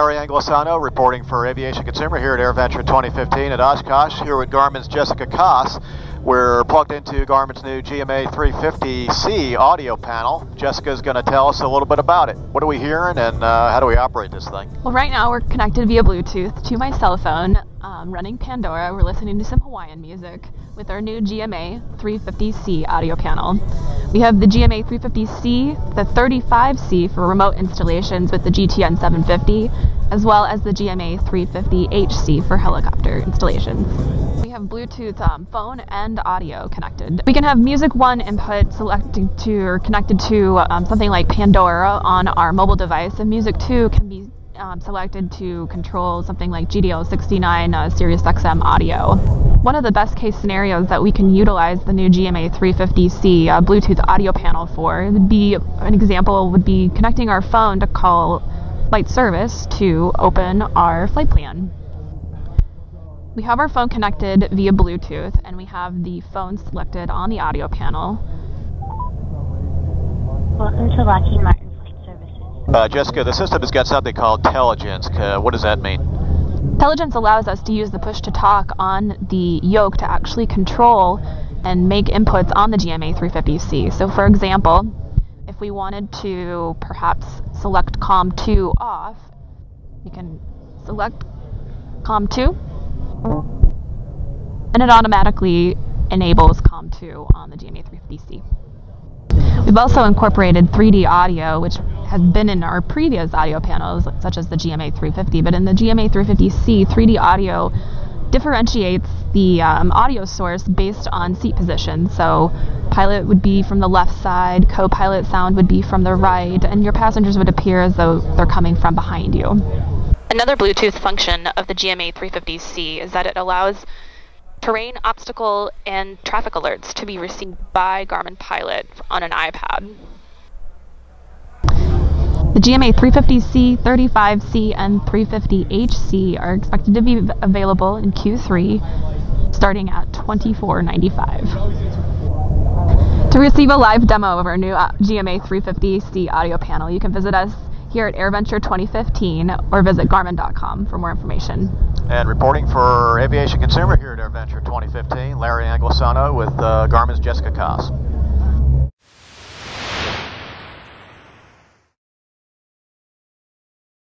Larry Anglisano reporting for Aviation Consumer here at AirVenture 2015 at Oshkosh. Here with Garmin's Jessica Koss. We're plugged into Garmin's new GMA 350C audio panel. Jessica's going to tell us a little bit about it. What are we hearing and uh, how do we operate this thing? Well, right now we're connected via Bluetooth to my cell phone, um, running Pandora. We're listening to some Hawaiian music with our new GMA 350C audio panel. We have the GMA 350C, the 35C for remote installations with the GTN 750, as well as the GMA 350HC for helicopter installations. We have Bluetooth um, phone and audio connected. We can have Music One input selected to or connected to um, something like Pandora on our mobile device, and Music Two can be um, selected to control something like GDL 69 uh, Sirius XM audio. One of the best case scenarios that we can utilize the new GMA 350C uh, Bluetooth audio panel for would be an example would be connecting our phone to call flight service to open our flight plan. We have our phone connected via Bluetooth and we have the phone selected on the audio panel. Welcome to Lockheed Martin. Uh, Jessica, the system has got something called Telligence. Uh, what does that mean? Telligence allows us to use the push to talk on the yoke to actually control and make inputs on the GMA 350C. So, for example, if we wanted to perhaps select COM2 off, we can select COM2 and it automatically enables COM2 on the GMA 350C. We've also incorporated 3D audio, which has been in our previous audio panels, such as the GMA 350, but in the GMA 350C, 3D audio differentiates the um, audio source based on seat position. So, pilot would be from the left side, co pilot sound would be from the right, and your passengers would appear as though they're coming from behind you. Another Bluetooth function of the GMA 350C is that it allows terrain, obstacle, and traffic alerts to be received by Garmin Pilot on an iPad. The GMA 350C, 35C, and 350HC are expected to be available in Q3 starting at $24.95. To receive a live demo of our new uh, GMA 350C audio panel, you can visit us here at AirVenture 2015 or visit Garmin.com for more information. And reporting for Aviation Consumer here at AirVenture 2015, Larry Anglisano with uh, Garmin's Jessica Koss.